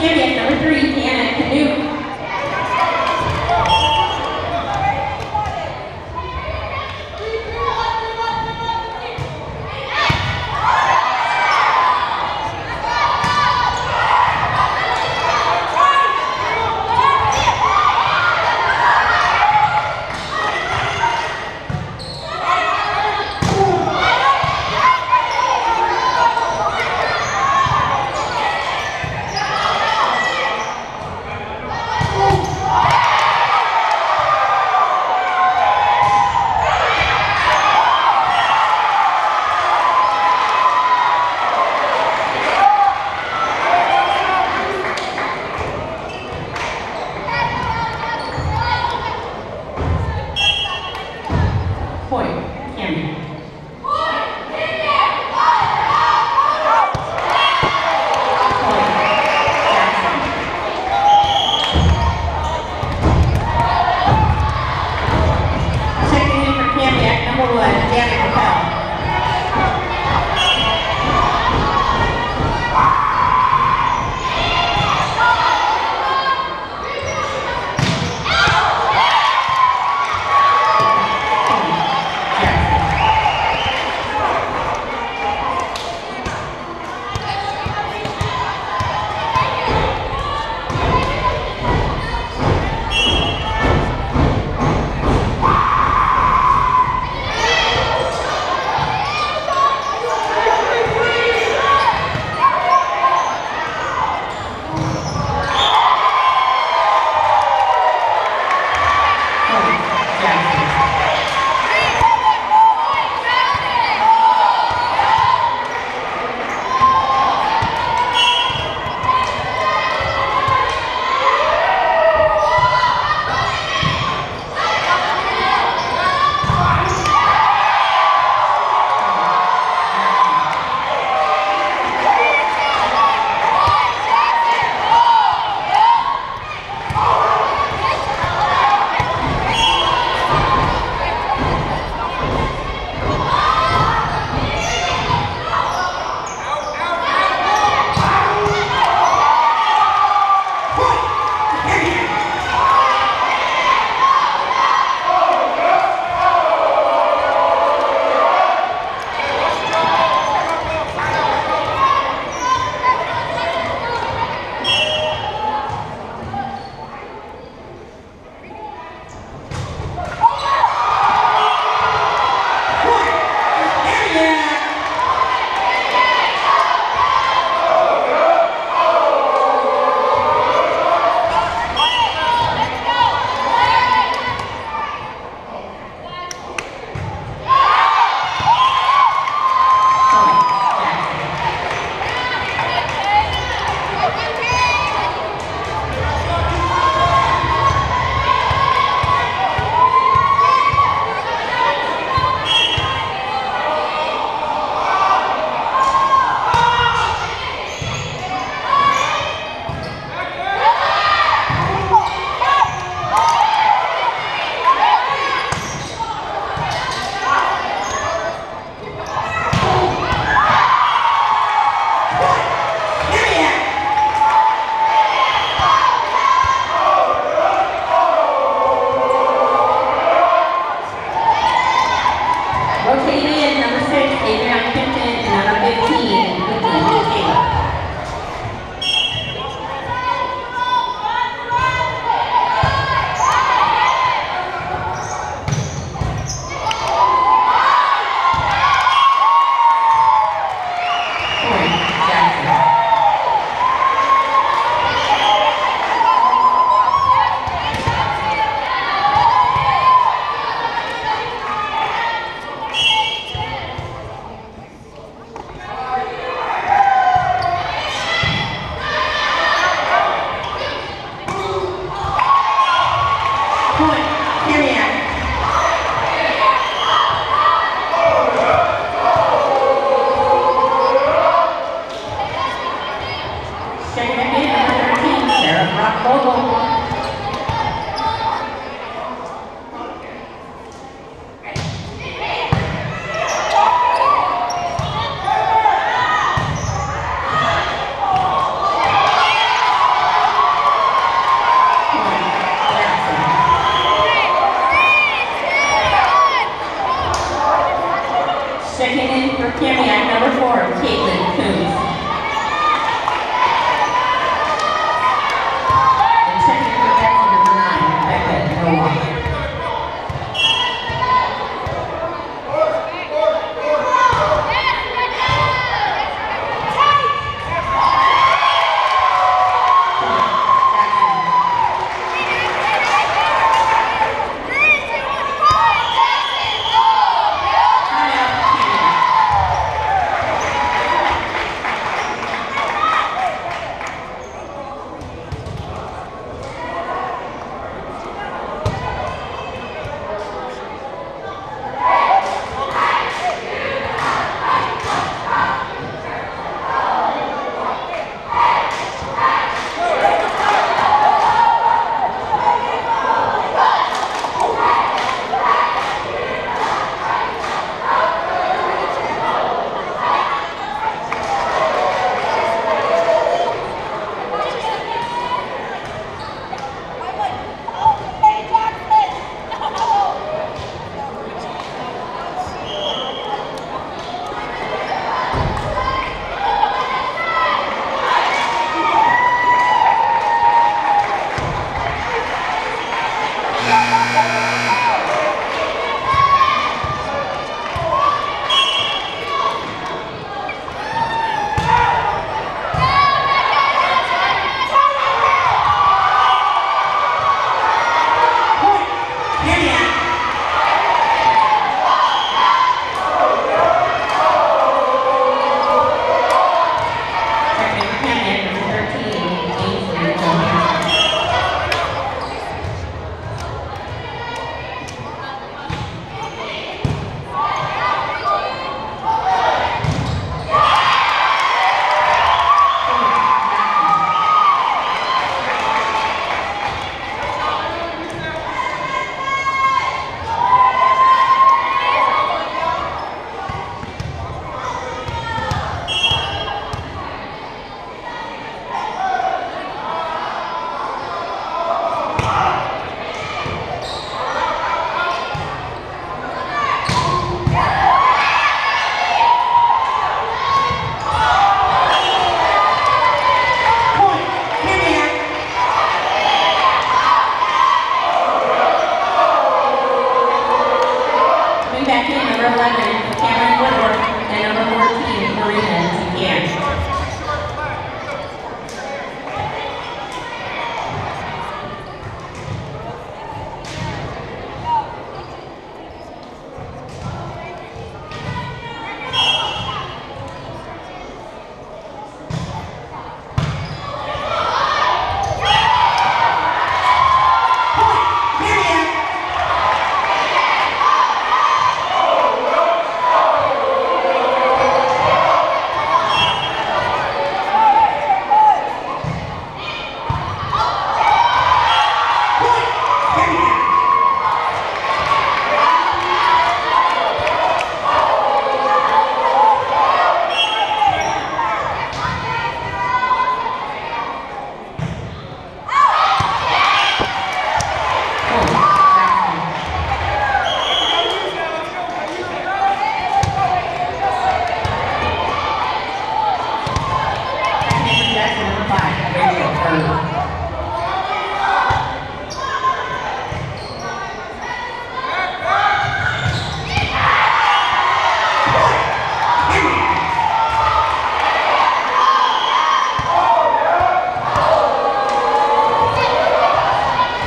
materia Becky, number 11, Cameron Woodward, and number 14, Marina Zigan.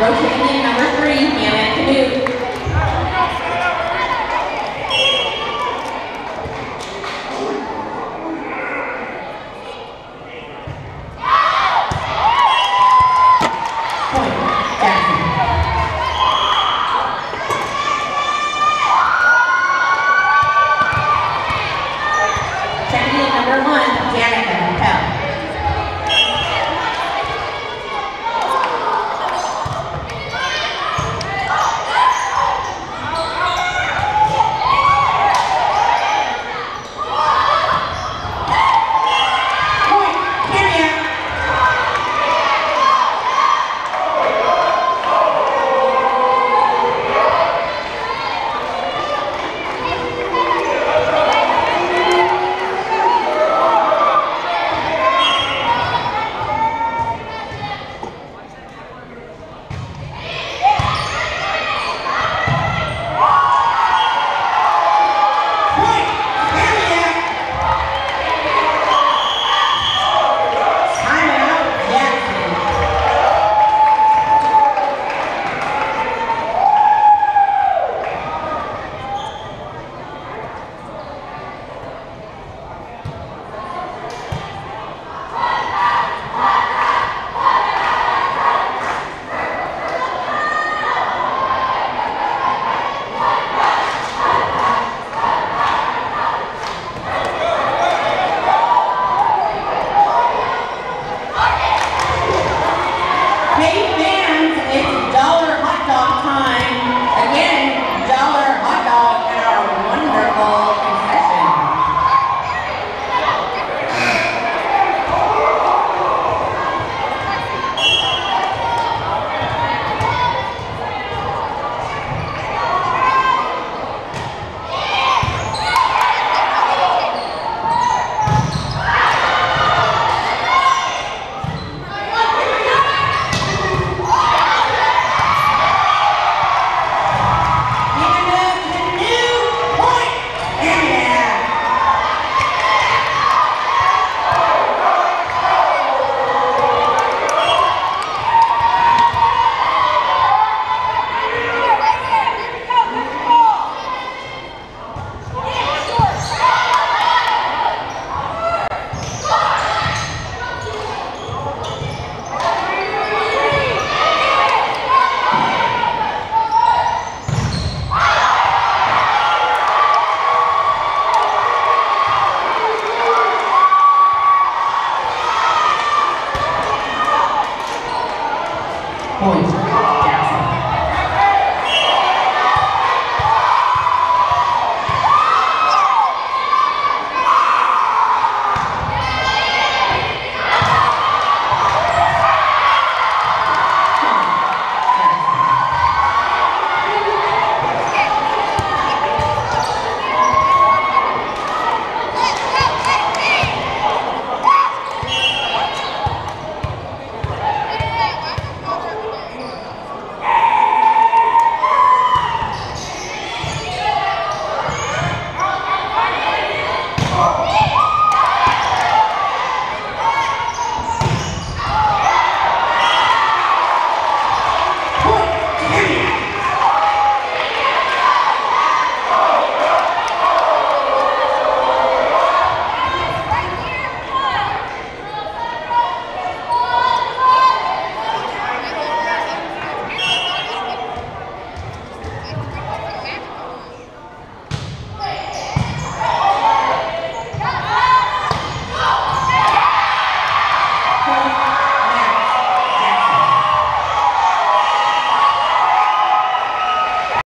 Rotating number three, Hannah Canute. point.